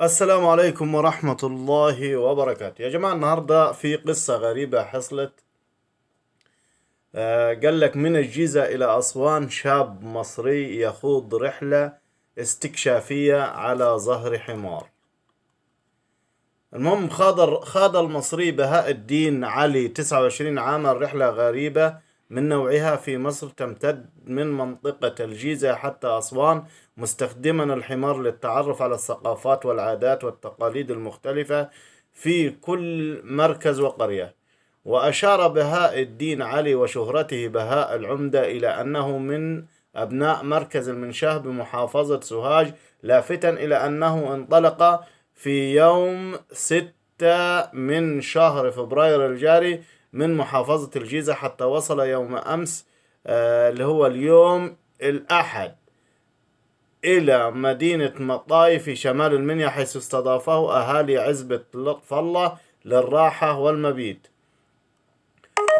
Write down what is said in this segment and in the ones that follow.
السلام عليكم ورحمة الله وبركاته. يا جماعة النهاردة في قصة غريبة حصلت. آه، قال لك من الجيزة إلى أسوان شاب مصري يخوض رحلة استكشافية على ظهر حمار. المهم خاض خاض المصري بهاء الدين علي 29 عاما رحلة غريبة من نوعها في مصر تمتد من منطقة الجيزة حتى أسوان مستخدما الحمار للتعرف على الثقافات والعادات والتقاليد المختلفة في كل مركز وقرية. وأشار بهاء الدين علي وشهرته بهاء العمدة إلى أنه من أبناء مركز المنشاه بمحافظة سوهاج لافتا إلى أنه انطلق في يوم ستة من شهر فبراير الجاري من محافظة الجيزة حتى وصل يوم أمس آه، اللي هو اليوم الأحد إلى مدينة مطاي في شمال المنيا حيث استضافه أهالي عزبة لطف الله للراحة والمبيت.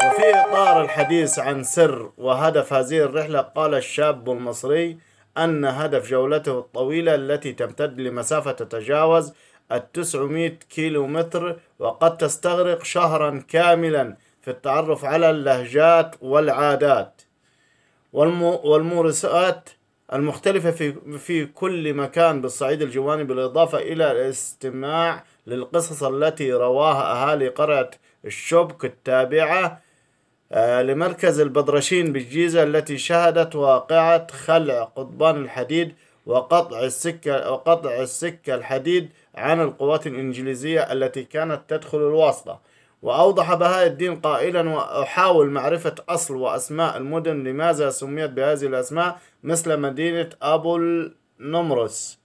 وفي إطار الحديث عن سر وهدف هذه الرحلة قال الشاب المصري أن هدف جولته الطويلة التي تمتد لمسافة تتجاوز التسعمائة كيلو متر وقد تستغرق شهرا كاملا في التعرف على اللهجات والعادات والمورسات المختلفة في في كل مكان بالصعيد الجواني بالإضافة إلى الاستماع للقصص التي رواها أهالي قرية الشبك التابعة آه، لمركز البدرشين بالجيزة التي شهدت واقعة خلع قضبان الحديد وقطع السكة وقطع السكة الحديد عن القوات الإنجليزية التي كانت تدخل الواسطة. وأوضح بهاء الدين قائلا وأحاول معرفة أصل وأسماء المدن لماذا سميت بهذه الأسماء مثل مدينة أبو النمرس؟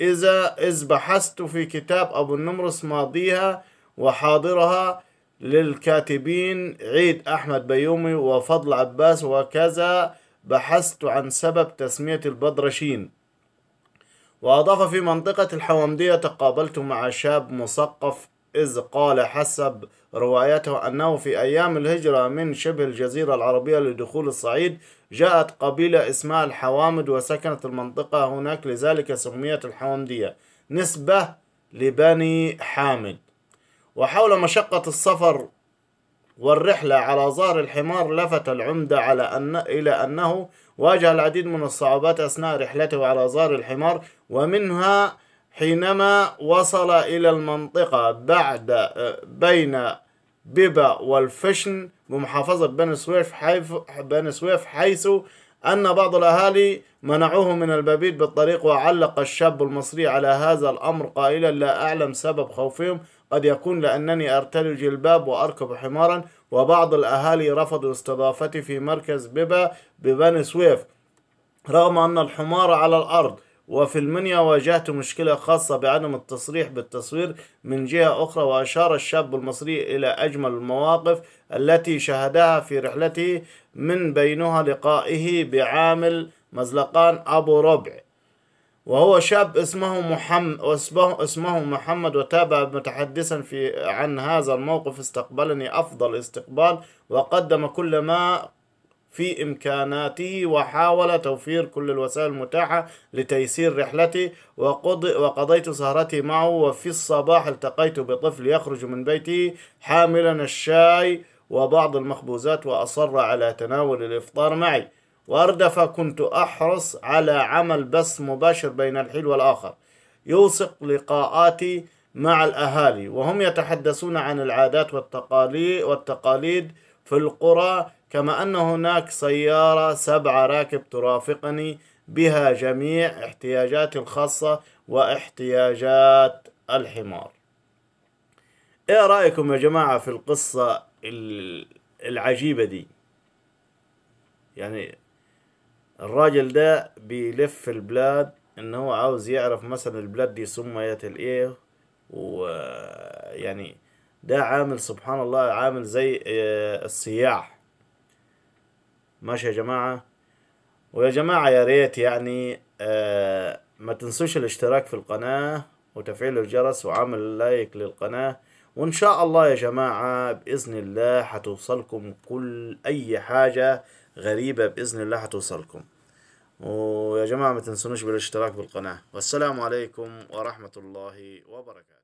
إذا إذ بحثت في كتاب أبو النمرس ماضيها وحاضرها للكاتبين عيد أحمد بيومي وفضل عباس وكذا بحثت عن سبب تسمية البدرشين وأضاف في منطقة الحومدية تقابلت مع شاب مثقف إذ قال حسب روايته أنه في أيام الهجرة من شبه الجزيرة العربية لدخول الصعيد جاءت قبيلة اسمها الحوامد وسكنت المنطقة هناك لذلك سميت الحومدية نسبة لبني حامد. وحول مشقة السفر والرحلة على ظهر الحمار لفت العمدة على أن إلى أنه واجه العديد من الصعوبات أثناء رحلته على ظهر الحمار ومنها حينما وصل إلى المنطقة بعد بين بيبا والفشن بمحافظة بني سويف حيث بني سويف حيث أن بعض الأهالي منعوه من المبيت بالطريق وعلق الشاب المصري على هذا الأمر. قائلا لا أعلم سبب خوفهم قد يكون لأنني أرتدي جلباب وأركب حمارا وبعض الأهالي رفضوا استضافتي في مركز بيبا ببني سويف. رغم أن الحمار على الأرض وفي المنيا واجهت مشكلة خاصة بعدم التصريح بالتصوير من جهة أخرى وأشار الشاب المصري إلى أجمل المواقف التي شهدها في رحلته من بينها لقائه بعامل مزلقان أبو ربع. وهو شاب اسمه محمد اسمه, محمد وتابع متحدثا في عن هذا الموقف استقبلني أفضل استقبال وقدم كل ما في إمكاناته وحاول توفير كل الوسائل المتاحة لتيسير رحلتي وقضيت سهرتي معه وفي الصباح التقيت بطفل يخرج من بيته حاملا الشاي وبعض المخبوزات وأصر على تناول الإفطار معي. وأردف كنت أحرص على عمل بث مباشر بين الحين والآخر. يوثق لقاءاتي مع الأهالي وهم يتحدثون عن العادات والتقاليد في القرى كما أن هناك سيارة سبع راكب ترافقني بها جميع احتياجاتي الخاصة واحتياجات الحمار. إيه رأيكم يا جماعة في القصة العجيبة دي؟ يعني الراجل ده بيلف البلاد ان هو عاوز يعرف مثلا البلاد دي سميت الايه ويعني ده عامل سبحان الله عامل زي آه، السياح. ماشي يا جماعة؟ ويا جماعة يا ريت يعني آه ما تنسوش الاشتراك في القناة وتفعيل الجرس وعمل لايك للقناة. وإن شاء الله يا جماعة بإذن الله حتوصلكم كل أي حاجة غريبة بإذن الله حتوصلكم ويا جماعة ما تنسونوش بالاشتراك بالقناة. والسلام عليكم ورحمة الله وبركاته.